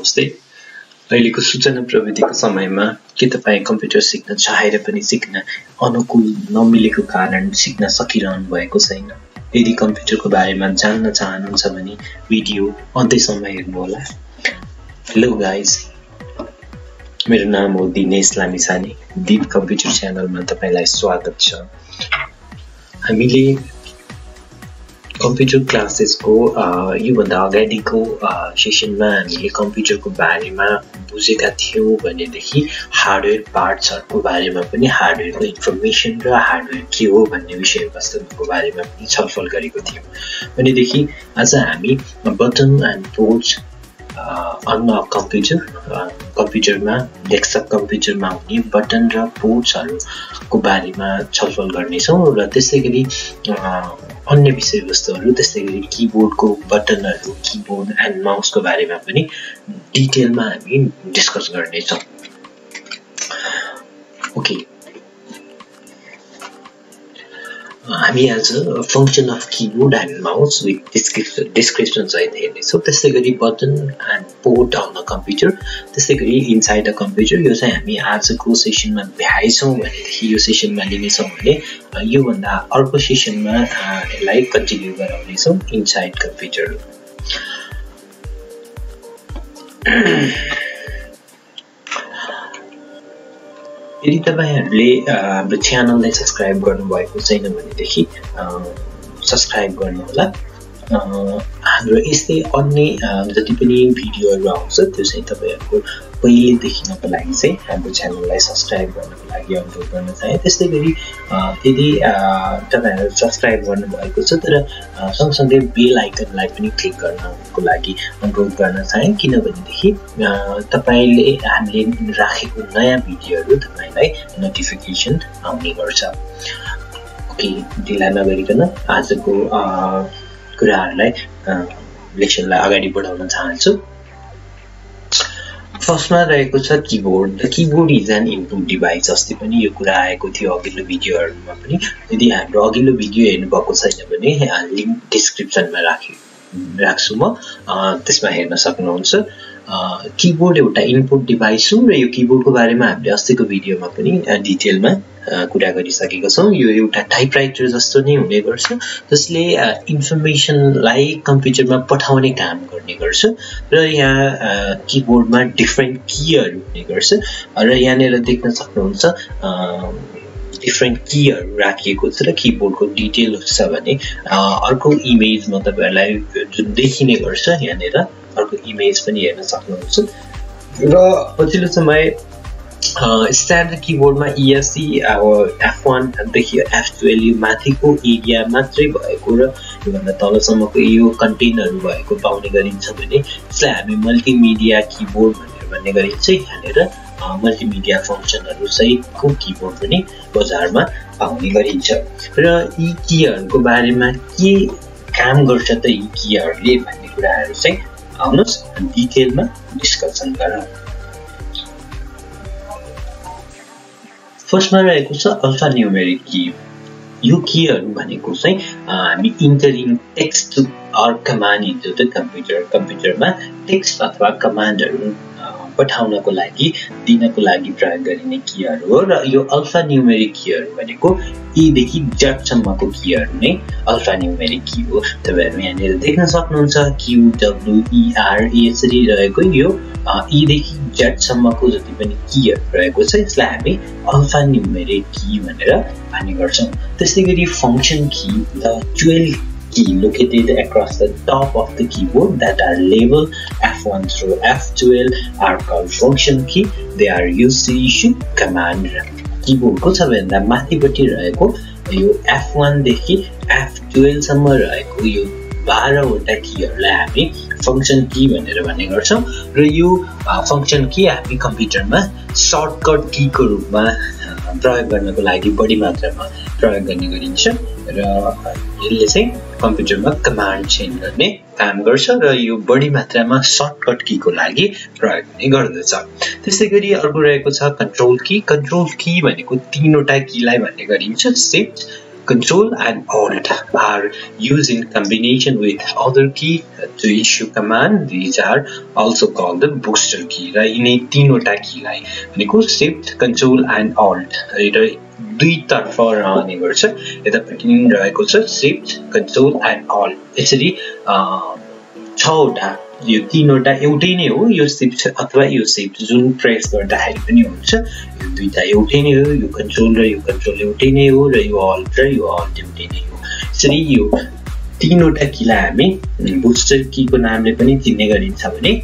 नमस्ते अहिलेको सूचना प्रविधिको समयमा के तपाईँ कम्प्युटर सिक्न चाहेर पनि सिक्न अनुकूल नमिलेको कारण सिक्न सकिरहनु भएको छैन? यदि कम्प्युटरको बारेमा जान्न चाहनुहुन्छ भने भिडियो अन्त्यसम्म हेर्नुहोला हेलो। गाइज मेरो नाम हो दिनेश लामिसाने दिप कम्प्युटर च्यानलमा तपाईँलाई स्वागत छ। हामीले कम्प्युटर क्लासेसको योभन्दा अगाडिको सेसनमा हामीले कम्प्युटरको बारेमा बुझेका थियौँ भनेदेखि हार्डवेयर पार्ट्सहरूको बारेमा पनि हार्डवेयरको इन्फर्मेसन र हार्डवेयर के हो भन्ने विषयवस्तुको बारेमा पनि छलफल गरेको थियौँ। भनेदेखि आज हामी button and ports on computer कम्प्युटरमा डेस्कटप कम्प्युटरमा हुने बटन र पोर्ट्सहरूको बारेमा छलफल गर्नेछौँ र त्यसै गरी अन्य विषयवस्तुहरू त्यस्तै गरी किबोर्डको बटनहरू किबोर्ड एन्ड माउसको बारेमा पनि डिटेलमा हामी डिस्कस गर्नेछौँ। ओके हामी आज function of keyboard and mouse with description description सहित हेर्नेछौँ त्यस्तै गरी button and port on the computer त्यस्तै गरी इनसाइड द कम्प्युटर यो चाहिँ हामी आजको सेसनमा भ्याएछौँ भनेदेखि यो सेसनमा लिनेछौँ भने योभन्दा अर्को सेसनमा यसलाई कन्टिन्यू गराउनेछौँ इनसाइड कम्प्युटर यदि तपाईँहरूले हाम्रो च्यानललाई सब्सक्राइब गर्नुभएको छैन भनेदेखि सब्सक्राइब गर्नुहोला। हाम्रो यस्तै अन्य जति पनि भिडियोहरू आउँछ त्यो चाहिँ तपाईँहरूको पहिले देखिनको लागि चाहिँ हाम्रो च्यानललाई सब्सक्राइब गर्नको लागि अनुरोध गर्न चाहे। त्यस्तै गरी यदि तपाईँहरू सब्सक्राइब गर्नुभएको छ तर सँगसँगै बेल आइकनलाई पनि क्लिक गर्नको लागि अनुरोध गर्न चाहेँ। किनभनेदेखि तपाईँले हामीले राखेको नयाँ भिडियोहरू तपाईँलाई नोटिफिकेसन आउने गर्छ। ओके ढिला नगरिकन आजको कुराहरूलाई लेक्चरलाई अगाडि बढाउन चाहन्छु। फर्स्टमा रहेको छ keyboard the keyboard is an input device अस्ति पनि यो कुरा आएको थियो अघिल्लो भिडियोहरूमा पनि। यदि हाम्रो अघिल्लो भिडियो हेर्नुभएको छैन भने लिङ्क डिस्क्रिप्सनमा राखे राख्छु म। त्यसमा हेर्न सक्नुहुन्छ। किबोर्ड एउटा इनपुट डिभाइस हो र यो किबोर्डको बारेमा हामीले अस्तिको भिडियोमा पनि डिटेलमा कुरा गरिसकेका छौँ। यो एउटा टाइपराइटर जस्तो नै हुने गर्छ। जसले इन्फर्मेसनलाई कम्प्युटरमा पठाउने काम गर्ने गर्छ र यहाँ किबोर्डमा डिफ्रेन्ट किहरू हुने गर्छ र यहाँनिर देख्न सक्नुहुन्छ डिफ्रेन्ट किहरू राखिएको छ र किबोर्डको डिटेल छ भने अर्को इमेज म तपाईँहरूलाई जुन देखिने गर्छ यहाँनिर अर्को इमेज पनि हेर्न सक्नुहुन्छ। र पछिल्लो समय स्ट्यान्डर्ड किबोर्डमा इएससी अब एफ वानदेखि एफ टुवेल्भ माथिको एरिया मात्रै भएको र योभन्दा तलसम्मको यो कन्टेनरहरू भएको पाउने गरिन्छ भने यसलाई हामी मल्टिमिडिया किबोर्ड भनेर भन्ने गरिन्छ। यहाँनिर मल्टिमिडिया फङ्सनहरू सहितको किबोर्ड पनि बजारमा पाउने गरिन्छ। र यी किहरूको बारेमा के काम गर्छ त यी किहरूले भन्ने कुराहरू चाहिँ आउनुहोस् डिटेलमा डिस्कसन गरौँ। फर्स्टमा रहेको छ अल्फा न्युमेरिक की यो किहरू भनेको चाहिँ हामी entering text or command into the computer कम्प्युटरमा टेक्स्ट अथवा कमान्डहरू पठाउनको लागि दिनको लागि प्रयोग गरिने किहरू हो र यो अल्फा न्युमेरिक किहरू भनेको ईदेखि जेडसम्मको किहरू नै अल्फा न्युमेरिक की हो। तपाईँहरू यहाँनिर देख्न सक्नुहुन्छ क्यु डब्लुइआर यसरी रहेको यो ईदेखि जेडसम्मको जति पनि किहरू रहेको छ यसलाई हामी अल्फा न्युमेरिक की भनेर भन्ने गर्छौँ। त्यस्तै गरी function key the twelve key located across the top of the keyboard that are labeled F1 through F12 are called function key. They are used to issue command किबोर्डको सबैभन्दा माथिपट्टि रहेको यो एफ वानदेखि एफ टुवेल्भसम्म रहेको यो बाह्रवटा किहरूलाई हामी फङ्सन की भनेर भन्ने गर्छौँ र यो फङ्सन की हामी कम्प्युटरमा सर्टकट कीको रूपमा प्रयोग गर्नको लागि बढी मात्रामा प्रयोग गर्ने गरिन्छ र यसले चाहिँ कम्प्युटरमा कमान्ड चेन्ज गर्ने काम गर्छ र यो बढी मात्रामा सर्टकट कीको लागि प्रयोग हुने गर्दछ। त्यस्तै गरी अर्को रहेको छ कन्ट्रोल की कन्ट्रोल की भनेको तिनवटा कीलाई भन्ने गरिन्छ shift Control and Alt are used in combination with other key to issue command. These are also called the booster key र यिनै तिनवटा कीलाई भनेको सिफ्ट कन्ट्रोल एन्ड अल्ट र दुईतर्फ रहने गर्छ यतापट्टि रहेको छ सिफ्ट कन्ट्रोल एन्ड अल्ट यसरी छवटा यो तिनवटा एउटै नै हो यो सिफ्ट अथवा यो सिफ्ट जुन प्रेस गर्दाखेरि पनि हुन्छ यो दुइटा एउटै नै हो यो कन्ट्रोल र यो कन्ट्रोल एउटै नै हो र यो अल्ट र यो अल्ट एउटै नै हो यसरी यो तिनवटा किलाई हामी बुस्टर कीको नामले पनि चिन्ने गरिन्छ भने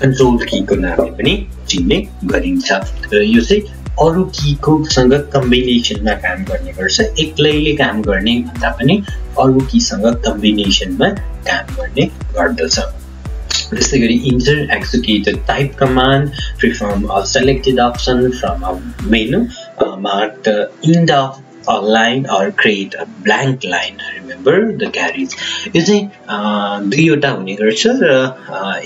कन्ट्रोल कीको नामले पनि चिन्ने गरिन्छ र यो चाहिँ अरू कीकोसँग कम्बिनेसनमा काम गर्ने गर्छ। एक्लैले काम गर्ने भन्दा पनि अरू कीसँग कम्बिनेसनमा काम गर्ने गर्दछ। त्यस्तै गरी enter executed type command a selected option from a menu uh, mark the end of a line or create a blank line remember the carries यो चाहिँ दुईवटा हुने गर्छ र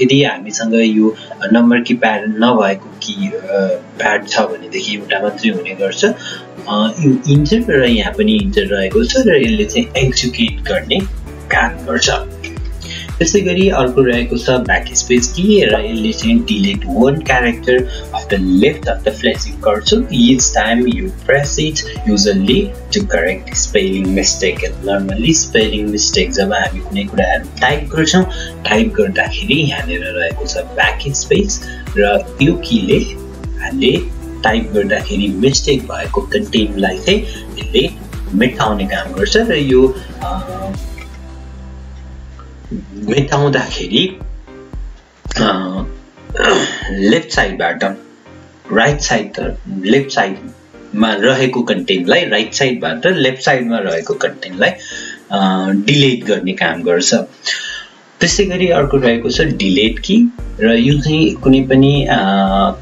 यदि हामीसँग यो नम्बर कि प्याड नभएको कि प्याड छ भनेदेखि एउटा मात्रै हुने गर्छ यो इन्टर र यहाँ पनि इन्टर रहेको छ र यसले चाहिँ एक्जिक्युट गर्ने काम गर्छ। त्यसै गरी अर्को रहेको छ ब्याक स्पेस कि र यसले चाहिँ delete one character of the left of the flashing गर्छु each time you press it usually to correct spelling mistake normally spelling mistake जब हामी कुनै कुराहरू टाइप गर्छौँ टाइप गर्दाखेरि यहाँनिर रहेको छ ब्याक स्पेस र त्यो किले हामीले टाइप गर्दाखेरि मिस्टेक भएको कन्टेन्टलाई चाहिँ यसले मेटाउने काम गर्छ र यो मेटाउँदाखेरि लेफ्ट साइडबाट राइट साइड लेफ्ट साइडमा रहेको कन्टेन्टलाई राइट साइडबाट लेफ्ट साइडमा रहेको कन्टेन्टलाई डिलिट गर्ने काम गर्छ। त्यसै गरी अर्को रहेको छ डिलेट कि र यो चाहिँ कुनै पनि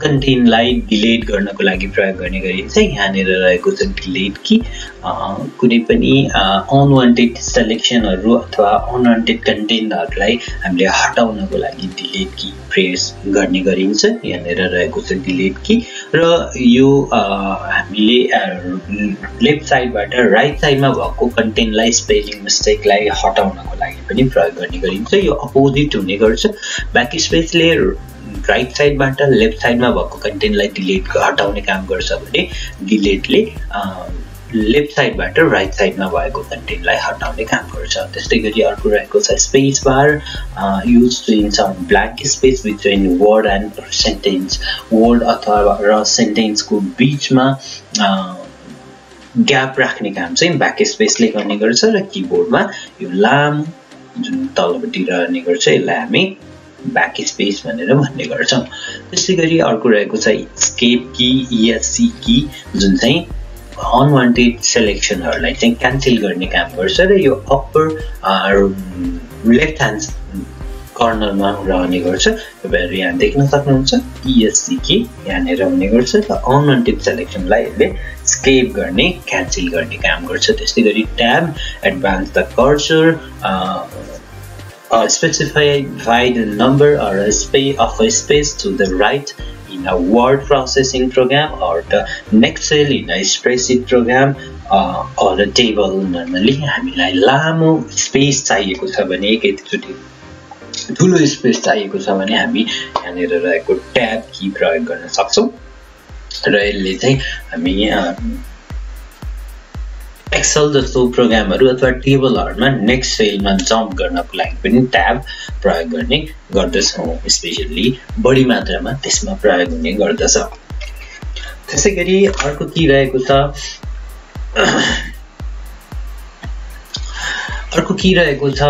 कन्टेन्टलाई डिलेट गर्नको लागि प्रयोग गर्ने गरिन्छ यहाँनिर रहेको छ डिलेट कि कुनै पनि अनवान्टेड सेलेक्सनहरू अथवा अनवान्टेड कन्टेन्टहरूलाई हामीले हटाउनको लागि डिलेट कि प्रेस गर्ने गरिन्छ। यहाँनिर रहेको छ डिलेट कि। र यो हामीले लेफ्ट साइडबाट राइट साइडमा भएको कन्टेन्टलाई स्पेलिङ मिस्टेकलाई हटाउनको लागि पनि प्रयोग गर्ने गरिन्छ। यो अपोजिट हुने गर्छ। ब्याक स्पेसले राइट साइडबाट लेफ्ट साइडमा भएको कन्टेन्टलाई डिलिट हटाउने काम गर्छ भने डिलेटले लेफ्ट साइडबाट राइट साइडमा भएको कन्टेन्टलाई हटाउने काम गर्छ। त्यस्तै गरी अर्को रहेको छ space bar use to insert blank space between word and sentence word अथवा र सेन्टेन्सको बिचमा ग्याप राख्ने काम चाहिँ ब्याक स्पेसले गर्ने गर्छ र किबोर्डमा यो लामो जुन तलपट्टि रहने गर्छ यसलाई हामी ब्याक स्पेस भनेर भन्ने गर्छौँ। त्यसै गरी अर्को रहेको छ स्केप कि इएससी कि जुन चाहिँ अनवान्टेड सेलेक्सनहरूलाई चाहिँ क्यान्सल गर्ने काम गर्छ र यो अप्पर लेफ्ट ह्यान्ड कर्नरमा रहने गर्छ। तपाईँहरू यहाँ देख्न सक्नुहुन्छ इएससी कि यहाँनिर हुने गर्छ र अनवान्टेड सेलेक्सनलाई यसले स्केप गर्ने क्यान्सल गर्ने काम गर्छ। त्यस्तै गरी tab advance the cursor specified number or a space of a space to the right in a word processing program or the next cell in a spreadsheet program uh, or a हामीलाई लामो space चाहिएको छ भने एकैचोटि ठुलो space चाहिएको छ भने हामी यहाँनिर रहेको ट्याब की प्रयोग गर्न सक्छौँ र यसले चाहिँ हामी एक्सल जस्तो प्रोग्रामहरू अथवा टेबलहरूमा नेक्स्ट सेलमा जम्प गर्नको लागि पनि ट्याब प्रयोग गर्ने गर्दछौँ। स्पेसल्ली बढी मात्रामा त्यसमा प्रयोग हुने गर्दछ। त्यसै गरी अर्को के रहेको छ? अर्को के रहेको छ?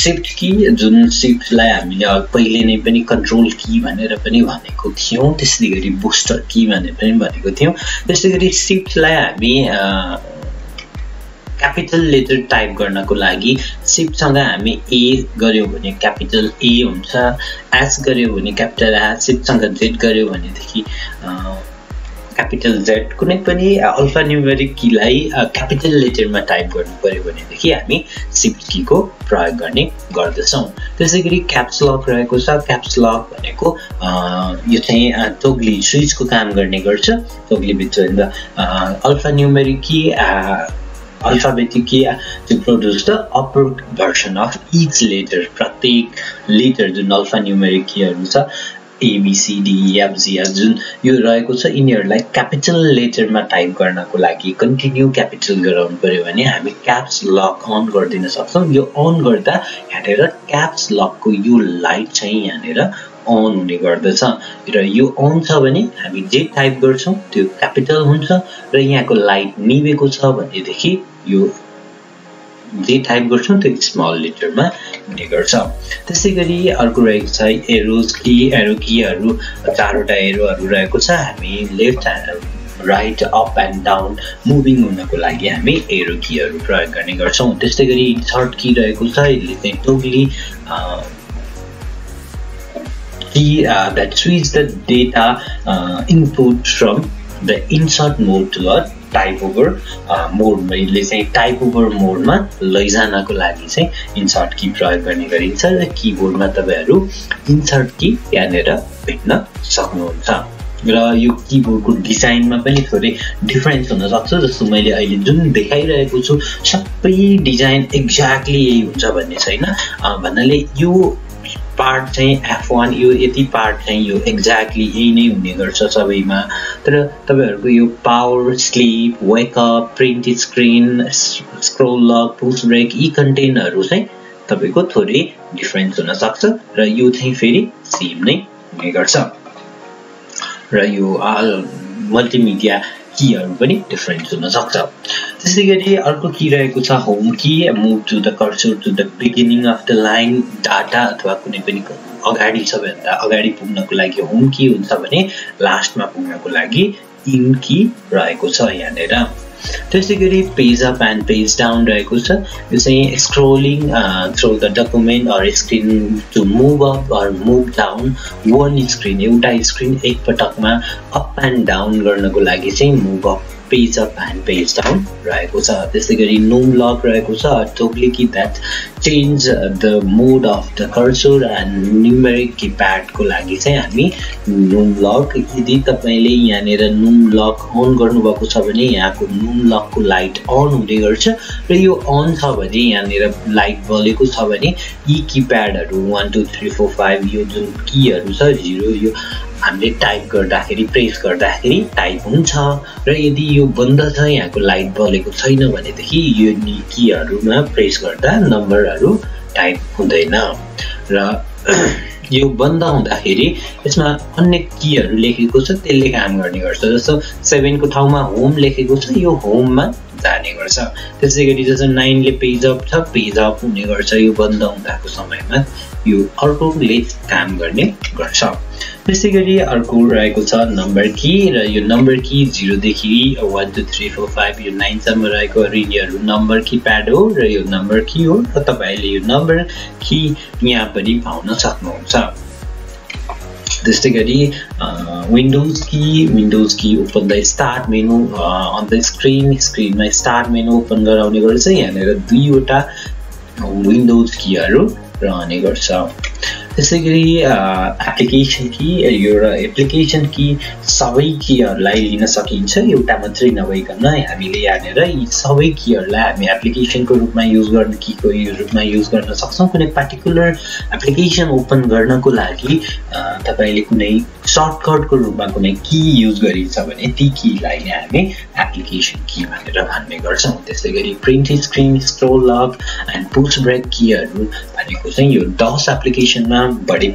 सिफ्ट की जुन सिफ्टलाई हामीले पहिले नै पनि कन्ट्रोल की भनेर पनि भनेको थियौँ। त्यस्तै गरी बुस्टर की भनेर पनि भनेको थियौँ। त्यस्तै गरी सिफ्टलाई हामी क्यापिटल लेटर टाइप गर्नको लागि सिफ्टसँग हामी ए गऱ्यौँ भने क्यापिटल ए हुन्छ एस गऱ्यौँ भने क्यापिटल एस सिफ्टसँग जेड गऱ्यौँ भनेदेखि क्यापिटल जेड कुनै पनि अल्फा न्युमेरिक कीलाई क्यापिटल लेटरमा टाइप गर्नु पऱ्यो भनेदेखि हामी सिफ्ट कीको प्रयोग गर्ने गर्दछौँ। त्यसै गरी क्याप्स लक रहेको छ। क्याप्स लक भनेको यो चाहिँ टोग्ली स्विचको काम गर्ने गर्छ। Between alpha numeric Ki Ki to produce the upper version of each letter प्रत्येक लेटर जुन अल्फा न्युमेरिक कीहरू छ एबिसिडिएफजिएस जुन यो रहेको छ यिनीहरूलाई क्यापिटल लेटरमा टाइप गर्नको लागि कन्टिन्यू क्यापिटल गराउनु पऱ्यो भने हामी क्याप्स लक अन गरिदिन सक्छौँ यो अन गर्दा यहाँनिर क्याप्स लकको यो लाइट चाहिँ यहाँनिर अन हुने गर्दछ। र यो अन छ भने हामी जे टाइप गर्छौँ त्यो क्यापिटल हुन्छ र यहाँको लाइट निभेको छ भनेदेखि यो जे टाइप गर्छौँ त्यो स्मल लेटरमा हुने गर्छ। त्यसै गरी अर्को रहेको छ एरोज कि एरो किहरू चारवटा एरोहरू रहेको छ। हामी left right up and down moving हुनको लागि हामी एरो किहरू प्रयोग गर्ने गर्छौँ। त्यस्तै गरी इन्सर्ट कि रहेको छ यसले चाहिँ toggle key that switch the data input from the insert mode to a type over मोडमा यसले चाहिँ टाइप ओभर मोडमा लैजानको लागि चाहिँ इन्सर्ट की प्रयोग गर्ने गरिन्छ र किबोर्डमा तपाईँहरू इन्सर्ट की यहाँनिर भेट्न सक्नुहुन्छ। र यो किबोर्डको डिजाइनमा पनि थोरै डिफ्रेन्स हुनसक्छ जस्तो मैले अहिले जुन देखाइरहेको छु सबै डिजाइन एक्ज्याक्टली यही हुन्छ भन्ने छैन। भन्नाले यो पार्ट चाहिँ एफ वान यो यति पार्ट चाहिँ यो एक्ज्याक्टली यही नै हुने गर्छ सबैमा। तर तपाईँहरूको यो power sleep wake up print screen scroll lock pause break यी कन्टेन्टहरू चाहिँ तपाईँको थोरै डिफ्रेन्स हुनसक्छ र यो चाहिँ फेरि सेम नै हुने गर्छ। र यो मल्टिमिडिया कीहरू पनि डिफ्रेन्ट हुनसक्छ त्यसै गरी अर्को की रहेको छ home key move to the cursor to the beginning of the line data अथवा कुनै पनि अगाडि सबैभन्दा अगाडि पुग्नको लागि होम की हुन्छ भने लास्टमा पुग्नको लागि इन की रहेको छ यहाँनिर। त्यसै गरी page up and page down रहेको छ यो चाहिँ scrolling through the document or screen to move up or move down one screen एउटा स्क्रिन एकपटकमा अप एन्ड डाउन गर्नको लागि चाहिँ move up page up and page down रहेको छ। त्यस्तै गरी नुम लक रहेको छ। Toggle key that change the mode of the cursor and numeric किप्याडको लागि चाहिँ हामी नुम लक यदि तपाईँले यहाँनिर नुम लक अन गर्नुभएको छ भने यहाँको नुम लकको लाइट अन हुने गर्छ र यो अन छ भने यहाँनिर लाइट बलेको छ भने यी किप्याडहरू one two three four five यो जुन किहरू छ जिरो यो हामीले टाइप गर्दाखेरि प्रेस गर्दाखेरि टाइप हुन्छ। र यदि यो बन्द छ यहाँको लाइट बलेको छैन भनेदेखि यो किहरूमा प्रेस गर्दा नम्बरहरू टाइप हुँदैन। र यो बन्द हुँदाखेरि यसमा अन्य किहरू लेखेको छ त्यसले काम गर्ने गर्छ। जस्तो सेभेनको ठाउँमा होम लेखेको छ यो होममा जाने गर्छ। त्यसै गरी जस्तो नाइनले पेज अप छ पेज अप हुने गर्छ। यो बन्द हुँदाको समयमा यो अर्कोले काम गर्ने गर्छ। त्यसै गरी अर्को रहेको छ नम्बर कि र यो नम्बर कि जिरोदेखि one two three four five यो नाइनसम्म रहेको रिनियरहरू नम्बर कि प्याड हो र यो नम्बर कि हो र तपाईँले यो नम्बर कि यहाँ पनि पाउन सक्नुहुन्छ। त्यस्तै गरी windows key windows key open the start menu on the screen स्क्रिनमा start menu open गराउने गर्छ। यहाँनिर दुईवटा विन्डोज किहरू रहने गर्छ। त्यसै गरी एप्लिकेसन कि यो एप्लिकेसन कि सबै किहरूलाई लिन सकिन्छ। एउटा मात्रै नभइकन हामीले यहाँनिर यी सबै किहरूलाई हामी एप्लिकेसनको रूपमा युज गर्ने किको रूपमा युज गर्न सक्छौँ। कुनै पार्टिकुलर एप्लिकेसन ओपन गर्नको लागि तपाईँले कुनै सर्टकटको रूपमा कुनै कि युज गरिन्छ भने ती किलाई नै हामी एप्लिकेसन कि भनेर भन्ने गर्छौँ। त्यसै गरी print screen scroll lock and pause break किहरू भनेको चाहिँ यो डस एप्लिकेसनमा बढी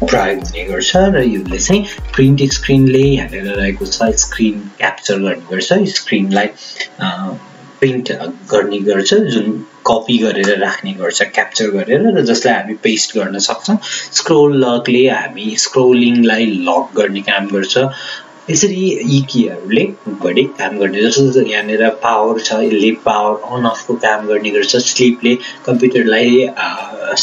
प्रयोग हुने गर्छ र यसले चाहिँ प्रिन्ट स्क्रिनले यहाँनिर रहेको छ स्क्रिन क्याप्चर गर्ने गर्छ। स्क्रिनलाई प्रिन्ट गर्ने गर्छ जुन कपी गरेर राख्ने गर्छ क्याप्चर गरेर र जसलाई हामी पेस्ट गर्न सक्छौँ। स्क्रोल लकले हामी स्क्रोलिङलाई लक गर्ने काम गर्छ। यसरी यी किहरूले बढी काम गर्ने जस्तो यहाँनिर पावर छ यसले पावर अन अफको काम गर्ने गर्छ। स्लिपले कम्प्युटरलाई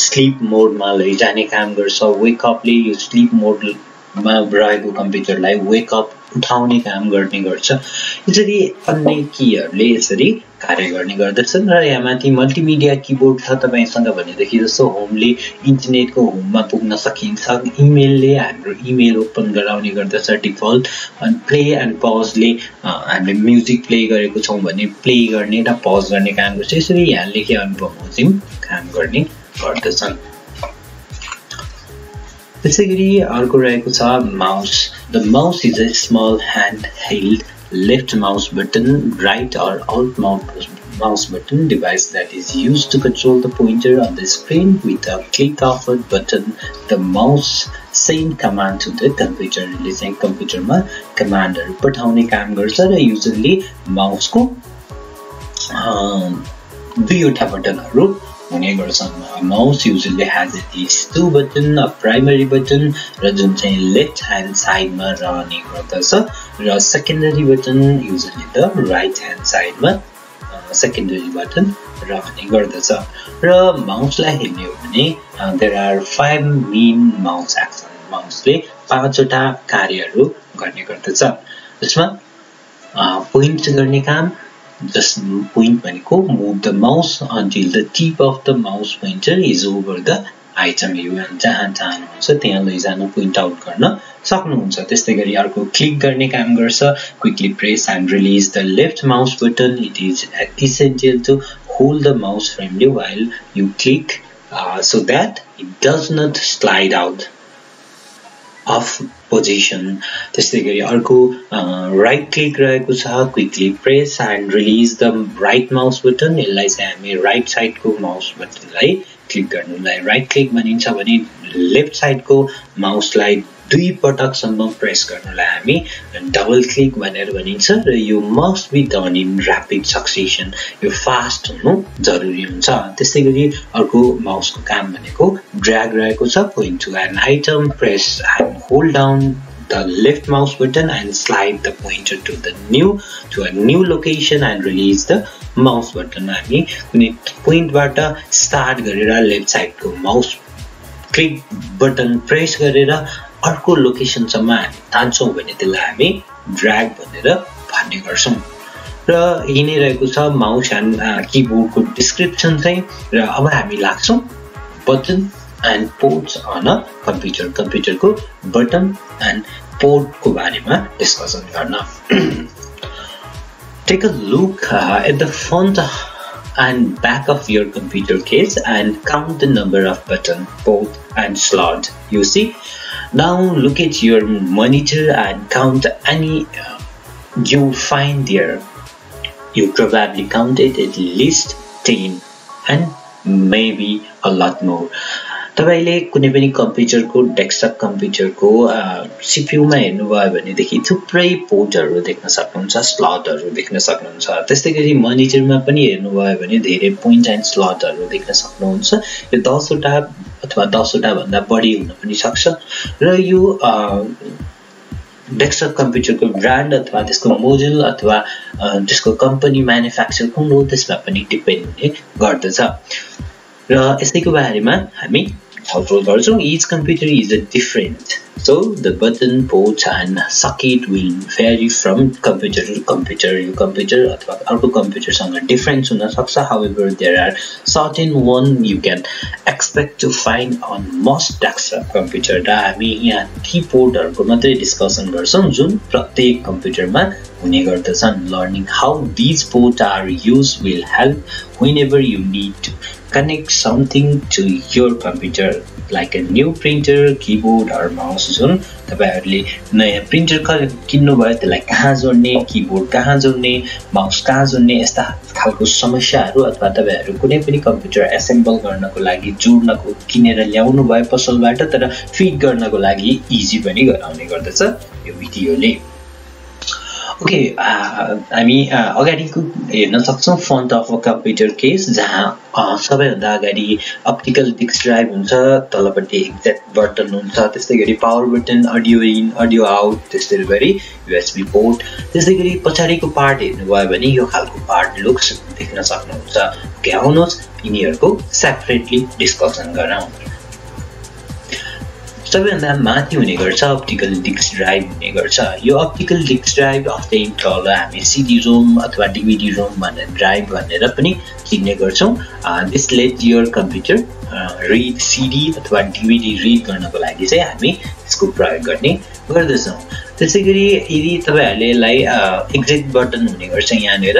स्लिप मोडमा लैजाने काम गर्छ। वेकअपले यो स्लिप मोडमा रहेको कम्प्युटरलाई वेकअप उठाउने काम गर्ने गर्छ। यसरी अन्य किहरूले यसरी कार्य गर्ने गर्दछन् र यहाँ माथि मल्टिमिडिया किबोर्ड छ तपाईँसँग भनेदेखि जस्तो होमले इन्टरनेटको होममा पुग्न सकिन्छ। इमेलले हाम्रो इमेल ओपन गराउने गर्दछ डिफल्ट अनि प्ले एन्ड पजले हामीले म्युजिक प्ले गरेको छौँ भने प्ले गर्ने र पज गर्ने काम गर्छ यसरी यहाँ लेखे अनुभव काम गर्ने गर्दछन्। त्यसै गरी अर्को रहेको छ mouse the mouse is a small hand held left mouse button, right or alt mouse button device that is used to control the pointer on the screen with a click of a button. The mouse send command to the चाहिँ कम्प्युटरमा कमान्डहरू पठाउने काम गर्छ र usually माउसको दुईवटा बटनहरू हुने गर्छन्। Mouse usually has this two button a primary button र जुन चाहिँ लेफ्ट ह्यान्ड साइडमा रहने गर्दछ र secondary button usually the right hand साइडमा सेकेन्डरी बटन रहने गर्दछ। र माउसलाई हेर्ने हो भने there are five main mouse action माउसले पाँचवटा कार्यहरू गर्ने गर्दछ। जसमा पोइन्ट गर्ने काम just point भनेको move the mouse until the tip of the mouse pointer is over the item you जहाँ चाहनुहुन्छ त्यहाँ लैजान पोइन्ट आउट गर्न सक्नुहुन्छ। त्यस्तै गरी अर्को क्लिक गर्ने काम गर्छ। Quickly press and release the left mouse button it is essential to hold the mouse firmly while you click so that it does not slide out. Of position त्यस्तै गरी अर्को राइट क्लिक रहेको छ quickly press and release the right mouse button यसलाई चाहिँ हामी right साइडको mouse बटनलाई क्लिक गर्नुलाई राइट क्लिक भनिन्छ भने लेफ्ट साइडको माउसलाई दुई पटकसम्म प्रेस गर्नुलाई हामी डबल क्लिक भनेर भनिन्छ र यो must be done in rapid succession यो फास्ट हुनु जरुरी हुन्छ। त्यस्तै गरी अर्को माउसको काम भनेको ड्र्याग रहेको छ। Point to an item press and hold down the left mouse button and slide the pointer to the new to a new location and release the mouse button. हामी कुनै पोइन्टबाट स्टार्ट गरेर लेफ्ट साइडको mouse click button press गरेर अर्को लोकेसनसम्म हामी तान्छौँ भने त्यसलाई हामी ड्र्याग भनेर भन्ने गर्छौँ। र यही नै रहेको छ माउस एन्ड किबोर्डको डिस्क्रिप्सन चाहिँ र अब हामी लाग्छौँ button and ports on a computer. कम्प्युटरको बटन एन्ड पोर्टको बारेमा डिस्कसन गर्न। A look uh, at the front and back of your computer case and count the number of button, port and slot you see. Now look at your monitor and count any uh, you find there. You probably counted at least 10 and maybe a lot more. तपाईँले कुनै पनि कम्प्युटरको desktop कम्प्युटरको सिपियुमा हेर्नुभयो भनेदेखि थुप्रै पोर्टहरू देख्न सक्नुहुन्छ स्लटहरू देख्न सक्नुहुन्छ त्यस्तै गरी मनिटरमा पनि हेर्नुभयो भने धेरै पोइन्ट एन्ड स्लटहरू देख्न सक्नुहुन्छ यो दसवटा अथवा दसवटाभन्दा बढी हुन पनि सक्छ। र यो डेस्कटप कम्प्युटरको ब्रान्ड अथवा त्यसको मोजुल अथवा त्यसको कम्पनी म्यानुफ्याक्चर कुन हो त्यसमा पनि डिपेन्ड हुने गर्दछ। र यसैको बारेमा हामी also each computer is a different so the button ports and socket will vary from computer to computer your computer अथवा अर्को कम्प्युटरसँग डिफरेन्स हुन सक्छ however there are certain one you can expect to find on most desktop computer र हामी यहाँ किबोर्डहरूको मात्रै discussion गर्छौँ जुन प्रत्येक कम्प्युटरमा हुने गर्दछन् learning how these port are use will help whenever you need to Connect something to your computer like a new printer keyboard or mouse जुन तपाईँहरूले नयाँ प्रिन्टर किन्नुभयो त्यसलाई कहाँ जोड्ने किबोर्ड कहाँ जोड्ने माउस कहाँ जोड्ने यस्ता खालको समस्याहरू अथवा तपाईँहरू कुनै पनि कम्प्युटर एसेम्बल गर्नको लागि जोड्नको किनेर ल्याउनु भयो पसलबाट तर फिट गर्नको लागि इजी पनि गराउने गर्दछ यो भिडियोले ओके हामी अगाडिको हेर्न सक्छौँ front of a computer case जहाँ सबैभन्दा अगाडि अप्टिकल डिस्क ड्राइभ हुन्छ तलपट्टि एक्ज्याक्ट बटन हुन्छ त्यस्तै गरी power button audio in audio out त्यस्तै गरी युएसबी पोर्ट त्यस्तै गरी पछाडिको पार्ट हेर्नुभयो भने यो खालको पार्ट लुक्स देख्न सक्नुहुन्छ। ओके आउनुहोस् यिनीहरूको सेपरेटली डिस्कसन गरौँ। सबैभन्दा माथि हुने गर्छ अप्टिकल डिस्क ड्राइभ हुने गर्छ। यो अप्टिकल डिस्क ड्राइभ द तल हामी सिडी रोम अथवा डिभिडी रोम भनेर ड्राइभ भनेर पनि चिन्ने गर्छौँ। This let your computer read CD अथवा डिभिडी रिड गर्नको लागि चाहिँ हामी यसको प्रयोग गर्ने गर्दछौँ। त्यसै गरी यदि तपाईँहरूले यसलाई एक्जेक्ट बटन हुने गर्छ यहाँनिर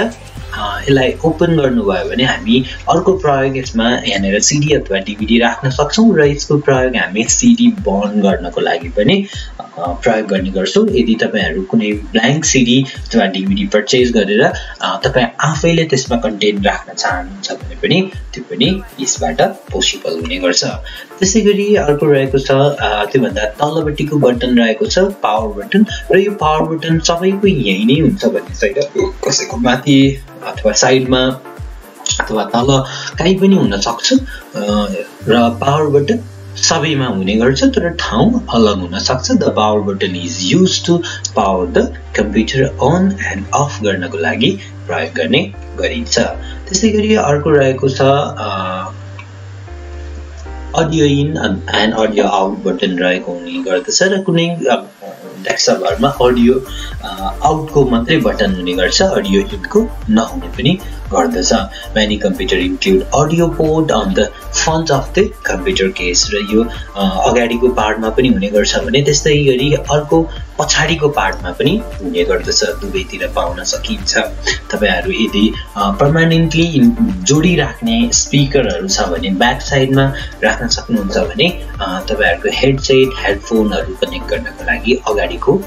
यसलाई ओपन गर्नुभयो भने हामी अर्को प्रयोग यसमा यहाँनिर सिडी अथवा डिभिडी राख्न सक्छौँ र यसको प्रयोग हामी सिडी बन्द गर्नको लागि पनि प्रयोग गर्ने गर्छौँ। यदि तपाईँहरू कुनै ब्ल्याङ्क सिडी अथवा डिभिडी परचेज गरेर तपाईँ आफैले त्यसमा कन्टेन्ट राख्न चाहनुहुन्छ भने पनि त्यो पनि यसबाट पोसिबल हुने गर्छ। त्यसै गरी अर्को रहेको छ त्योभन्दा तलपट्टिको बटन रहेको छ पावर बटन र यो पावर बटन सबैको यहीँ नै हुन्छ भन्ने छैन? कसैको माथि? अथवा साइडमा अथवा तल काहीँ पनि हुनसक्छ र पावर बटन सबैमा हुने गर्छ तर ठाउँ अलग हुनसक्छ the power button is use to power the computer on and off गर्नको लागि प्रयोग गर्ने गरिन्छ। त्यसै गरी अर्को रहेको छ audio in and audio out button रहेको हुने गर्दछ। र कुनै डेस्कटपहरूमा अडियो आउटको मात्रै बटन हुने गर्छ अडियो इनको नहुने पनि गर्दछ। Many computer include audio port on the front of the computer case र यो अगाडिको पार्टमा पनि हुने गर्छ भने त्यस्तै गरी अर्को पछाडिको पार्टमा पनि हुने गर्दछ दुवैतिर पाउन सकिन्छ तपाईँहरू यदि पर्मानेन्टली जोडिराख्ने स्पिकरहरू छ भने ब्याक साइडमा राख्न सक्नुहुन्छ भने तपाईँहरूको हेडसेट हेडफोनहरू कनेक्ट गर्नको लागि अगाडिको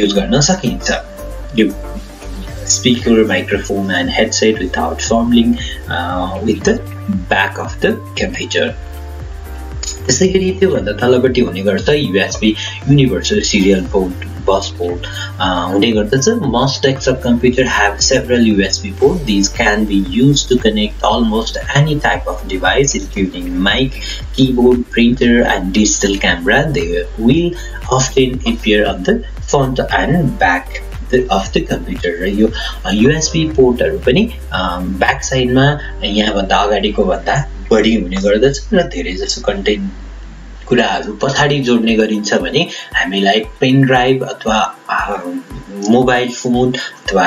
युज गर्न सकिन्छ यो speaker, microphone and headset without fumbling uh, with the back of the computer. त्यसै गरी त्योभन्दा तलपट्टि हुने गर्छ USB universal serial port bus port हुने गर्दछ most desktop computer have several USB ports. These can be used to connect almost any type of device, including mic, keyboard, printer, and digital camera. They will often appear on the front and back of the computer र यो USB पोर्टहरू पनि back साइडमा यहाँभन्दा अगाडिको भन्दा बढी हुने गर्दछ र धेरै जसो कन्टेन्ट कुराहरू पछाडि जोड्ने गरिन्छ भने हामीलाई पेन ड्राइभ अथवा मोबाइल फोन अथवा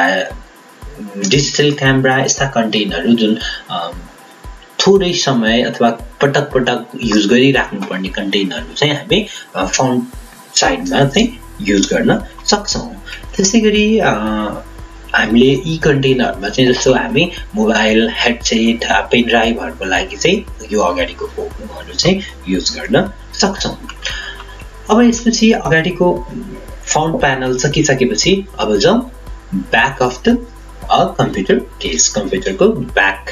डिजिटल क्यामेरा यस्ता कन्टेन्टहरू जुन थोरै समय अथवा पटक पटक युज गरिराख्नुपर्ने कन्टेन्टहरू चाहिँ हामी फ्रन्ट साइडमा चाहिँ युज गर्न सक्छौँ। त्यसै गरी हामीले यी कन्टेनरहरूमा चाहिँ जस्तो हामी मोबाइल हेडसेट पेन ड्राइभहरूको लागि चाहिँ यो अगाडिको फोनहरू चाहिँ युज गर्न सक्छौँ। अब यसपछि अगाडिको फ्रन्ट प्यानल सकिसकेपछि अब जाउँ back of the computer case कम्प्युटरको back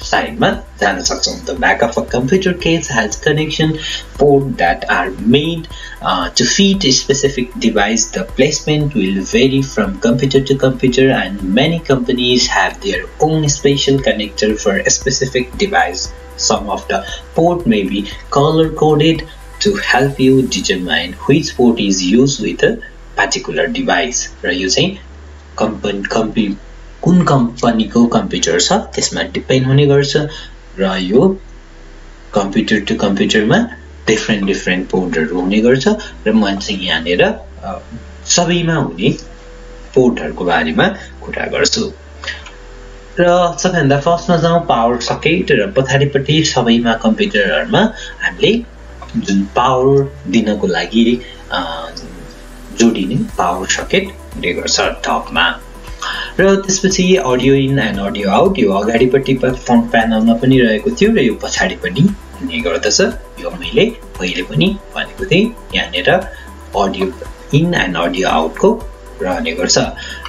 Sideman, that is also the back of a computer case has connection port that are made uh, to fit a specific device. The placement will vary from computer to computer and many companies have their own special connector for a specific device. Some of the port may be color coded to help you determine which port is used with a particular device. Are you saying? कुन कम्पनीको computer छ त्यसमा depend हुने गर्छ। र यो computer to कम्प्युटरमा different different पोर्टहरू हुने गर्छ। र म चाहिँ यहाँनिर सबैमा हुने पोर्टहरूको बारेमा कुरा गर्छु। र सबैभन्दा फर्स्टमा जाउँ पावर सकेट र पछाडिपट्टि सबैमा कम्प्युटरहरूमा हामीले जुन पावर दिनको लागि जोडिने पावर सकेट हुने गर्छ टपमा। र त्यसपछि audio in and audio out यो अगाडिपट्टि फ्रन्ट प्यानलमा पनि रहेको थियो र यो पछाडि पनि हुने गर्दछ। यो मैले पहिले पनि भनेको थिएँ यहाँनिर अडियो इन एन्ड अडियो आउटको रहने गर्छ।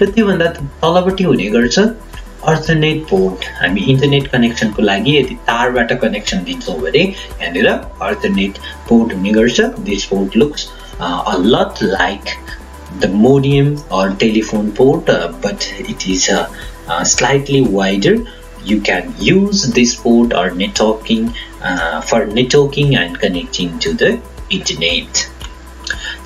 र त्योभन्दा तलपट्टि हुने गर्छ अल्टरनेट पोर्ट। हामी इन्टरनेट कनेक्सनको लागि यदि तारबाट कनेक्सन दिन्छौँ भने यहाँनिर अल्टरनेट पोर्ट हुने गर्छ। This port looks a lot like the modem or telephone port uh, but it is uh, uh, slightly wider you can use this port or networking uh, for networking and connecting to the internet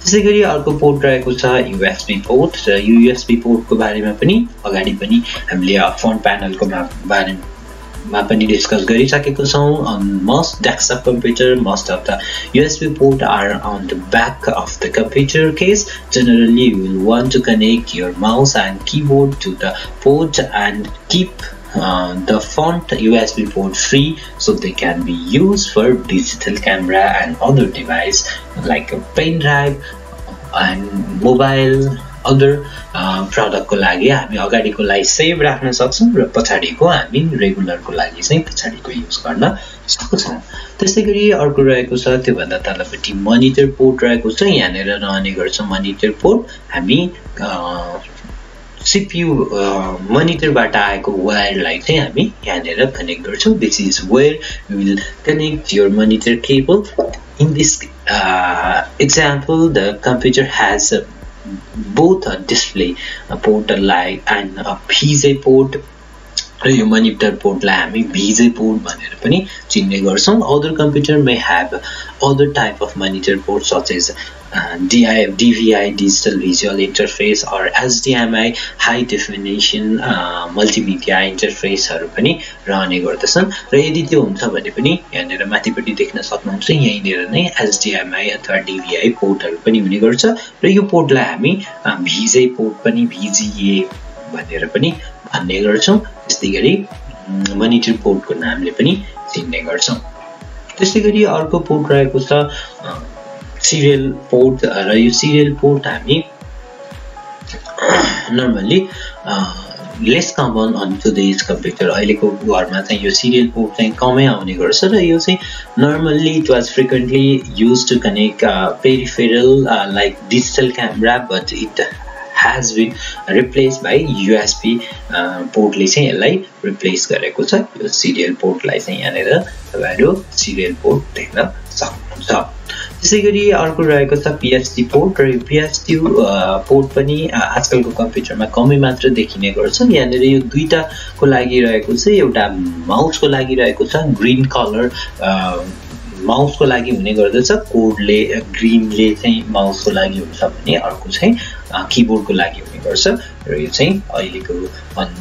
त्यसै गरी अर्को port रहेको छ USB port र यो USB पोर्टको बारेमा पनि अगाडि पनि हामीले फ्रन्ट प्यानलको बारे मा पनि डिस्कस गरिसकेको छौँ most desktop computer most of the USB port are on the back of the computer case generally you will want to connect your mouse and keyboard to the port and keep uh, the font USB port free so they can be used for digital camera and other device like a pen drive and mobile other प्रडक्टको लागि हामी अगाडिकोलाई save राख्न सक्छौँ र पछाडिको हामी रेगुलरको लागि चाहिँ पछाडिको युज गर्न सक्छौँ। त्यस्तै गरी अर्को रहेको छ त्योभन्दा तलपट्टि मनिटर पोर्ट रहेको छ। यहाँनिर रहने गर्छ मनिटर पोर्ट हामी सिपियु मनिटरबाट आएको वायरलाई चाहिँ हामी यहाँनिर कनेक्ट गर्छौँ। This is where will connect cable. In this uh, example the computer has a both a display a port like and a PJ port र यो मनिटर पोर्टलाई हामी भिजे पोर्ट भनेर पनि चिन्ने गर्छौँ. Other computer may have other type of monitor port such as DI DVI digital visual interface or HDMI high definition multimedia इन्टरफेसहरू पनि रहने गर्दछन्। र यदि त्यो हुन्छ भने पनि यहाँनिर माथिपट्टि देख्न सक्नुहुन्छ यहीँनिर नै एचडिएमआई अथवा डिभिआई पोर्टहरू पनि हुने गर्छ। र यो पोर्टलाई हामी भिजे पोर्ट पनि भिजिए भनेर पनि भन्ने गर्छौँ। त्यस्तै गरी मनिटर पोर्टको नामले पनि चिन्ने गर्छौँ। त्यस्तै गरी अर्को पोर्ट रहेको छ सिरियल पोर्ट र यो सिरियल पोर्ट हामी normally less common on today's computer अहिलेको घरमा चाहिँ यो सिरियल पोर्ट चाहिँ कमै आउने गर्छ र यो चाहिँ normally it was frequently use to connect peripheral like digital camera but it has been replace by USB पोर्टले चाहिँ यसलाई रिप्लेस गरेको छ। यो सिरियल पोर्टलाई चाहिँ यहाँनिर तपाईँहरू सिरियल पोर्ट देख्न सक्नुहुन्छ। त्यसै गरी अर्को रहेको छ पिएचडी पोर्ट र पिएचडी पोर्ट पनि आजकलको कम्प्युटरमा कमै मात्र देखिने गर्छ यहाँनिर यो दुईवटाको लागि रहेको छ एउटा माउसको लागि रहेको छ ग्रिन कलर माउसको लागि हुने गर्दछ। कोडले ग्रिनले चाहिँ माउसको लागि हुन्छ भने अर्को चाहिँ किबोर्डको लागि हुने गर्छ। र यो चाहिँ अहिलेको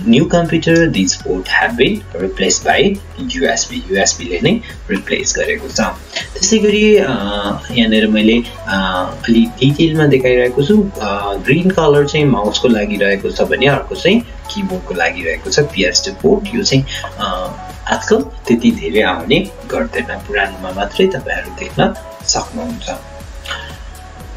new computer this port have been replace by USB युएसबीले नै रिप्लेस गरेको छ। त्यसै गरी यहाँनिर मैले अलि डिटेलमा देखाइरहेको छु। ग्रिन कलर चाहिँ माउसको लागि रहेको छ भने अर्को चाहिँ किबोर्डको लागि रहेको छ। पिएचडी पोर्ट यो चाहिँ आजकल त्यति धेरै आउने गर्दैन। पुरानोमा मात्रै तपाईँहरू देख्न सक्नुहुन्छ।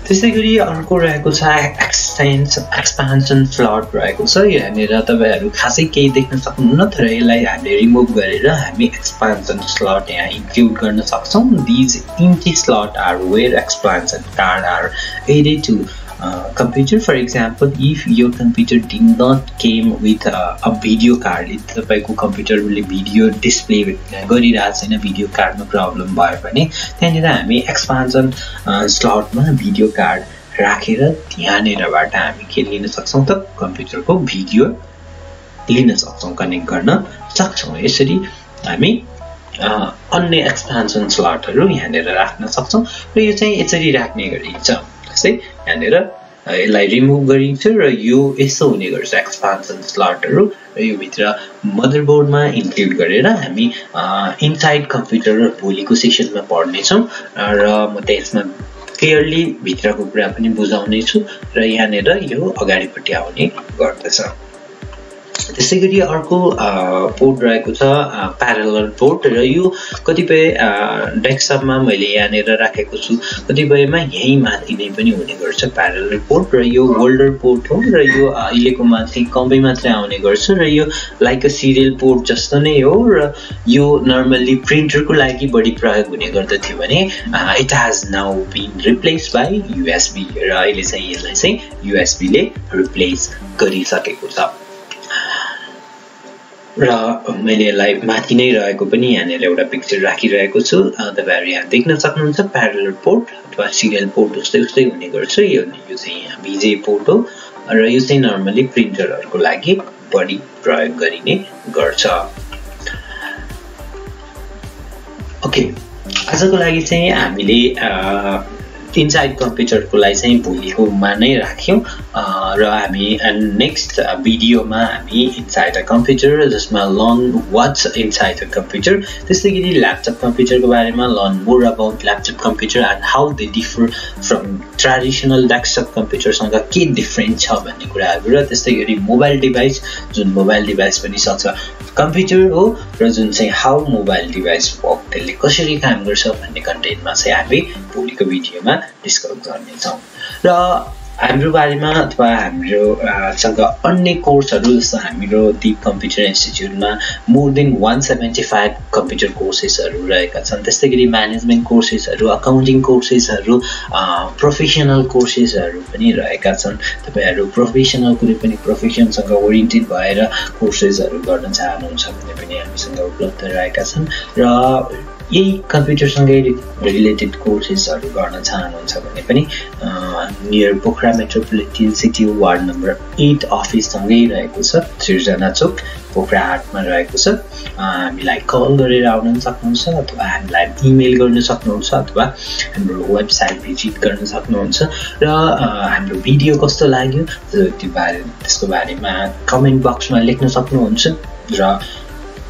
त्यसै गरी अर्को रहेको छ एक्सटेन्स एक्सपान्सन स्लट रहेको छ। यहाँनिर तपाईँहरू खासै केही देख्न सक्नुहुन्न तर यसलाई हामीले रिमुभ गरेर हामी एक्सपान्सन स्लट यहाँ इन्क्लुड गर्न सक्छौँ। These इन्टी slot are where expansion card are added to Uh, computer for example if your computer did not came with uh, a video card तपाईँको कम्प्युटरले भिडियो डिस्प्ले गरिरहेको छैन भिडियो कार्डमा प्रब्लम भयो भने त्यहाँनिर हामी एक्सपान्सन स्लटमा भिडियो कार्ड राखेर त्यहाँनिरबाट हामी के लिन सक्छौँ त कम्प्युटरको भिडियो लिन सक्छौँ कनेक्ट गर्न सक्छौँ यसरी हामी अन्य एक्सपान्सन स्लटहरू यहाँनिर राख्न सक्छौँ र यो चाहिँ यसरी राख्ने गरिन्छ जस्तै यहाँनिर यसलाई रिमुभ गरिन्छ र यो यस्तो हुने गर्छ एक्सपान्सन स्लटहरू र यो भित्र मदरबोर्डमा इन्क्लुड गरेर हामी इनसाइड कम्प्युटर भोलिको सेसनमा पढ्नेछौँ। र म त्यसमा क्लियरली भित्रको कुरा पनि बुझाउने छु र यहाँनिर यो अगाडिपट्टि आउने गर्दछ। त्यसै गरी अर्को पोर्ट रहेको छ प्यारलर पोर्ट र यो कतिपय डेस्कटपमा मैले यहाँनिर राखेको छु। कतिपयमा यहीँ माथि नै पनि हुने गर्छ प्यारलर पोर्ट र यो होल्डर पोर्ट हो र यो अहिलेको माथि कमै मात्रै आउने गर्छ र यो लाइक अ सिरियल पोर्ट जस्तो नै हो र यो नर्मल्ली प्रिन्टरको लागि बढी प्रयोग हुने गर्दथ्यो भने it has now been replace by USB र अहिले चाहिँ यसलाई चाहिँ युएसबीले रिप्लेस गरिसकेको छ। र मैले यसलाई माथि नै रहेको पनि यहाँनिर एउटा पिक्चर राखिरहेको छु। तपाईँहरू यहाँ देख्न सक्नुहुन्छ प्यारल पोर्ट अथवा सिरियल पोर्ट उस्तै उस्तै हुने गर्छ। यो यो चाहिँ यहाँ भिजे पोर्ट हो र यो चाहिँ नर्मली प्रिन्टरहरूको लागि बढी प्रयोग गरिने गर्छ। ओके आजको लागि चाहिँ हामीले इनसाइड कम्प्युटरको लागि चाहिँ भोलिकोमा नै राख्यौँ। र हामी नेक्स्ट भिडियोमा हामी इनसाइड अ कम्प्युटर जसमा learn what's inside a computer त्यस्तै गरी ल्यापटप कम्प्युटरको बारेमा learn more about laptop computer and how they differ from traditional desktop कम्प्युटरसँग के डिफ्रेन्ट छ भन्ने कुराहरू र त्यस्तै गरी मोबाइल डिभाइस जुन मोबाइल डिभाइस पनि सक्छ। कम्प्युटर हो र जुन चाहिँ हाउ मोबाइल डिभाइस हो त्यसले कसरी काम गर्छ भन्ने कन्टेन्टमा चाहिँ हामी भोलिको भिडियोमा डिस्कस गर्नेछौँ। र हाम्रो बारेमा अथवा हाम्रो सँग अन्य कोर्सहरू जस्तो हाम्रो Deep computer इन्स्टिच्युटमा more than one seventy five computer कोर्सेसहरू रहेका छन्। त्यस्तै गरी म्यानेजमेन्ट कोर्सेसहरू अकाउन्टिङ कोर्सेसहरू प्रोफेसनल कोर्सेसहरू पनि रहेका छन्। तपाईँहरू प्रोफेसनल कुनै पनि प्रोफेसनसँग ओरिएन्टेड भएर कोर्सेसहरू गर्न चाहनुहुन्छ भने पनि हामीसँग उपलब्ध रहेका छन्। र यही कम्प्युटरसँगै रिलेटेड कोर्सेसहरू गर्न चाहनुहुन्छ भने पनि near Pokhara metropolitan city ward number eight अफिससँगै रहेको छ सिर्जना चोक पोखरा हाटमा रहेको छ। हामीलाई कल गरेर आउन सक्नुहुन्छ अथवा हामीलाई इमेल गर्न सक्नुहुन्छ अथवा हाम्रो वेबसाइट भिजिट गर्न सक्नुहुन्छ। र हाम्रो भिडियो कस्तो लाग्यो त्यो बारे त्यसको बारेमा कमेन्ट बक्समा लेख्न सक्नुहुन्छ। र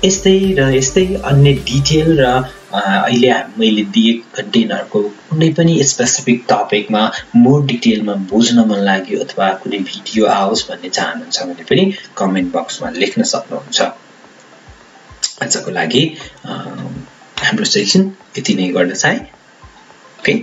यस्तै र यस्तै अन्य डिटेल र अहिले मैले दिएको कन्टेनरको कुनै पनि स्पेसिफिक टपिकमा मोर डिटेलमा बुझ्न मन लाग्यो अथवा कुनै भिडियो आओस् भन्ने चाहनुहुन्छ भने पनि कमेन्ट बक्समा लेख्न सक्नुहुन्छ। आजको लागि हाम्रो सेक्सन यति नै गर्न चाहे। ओके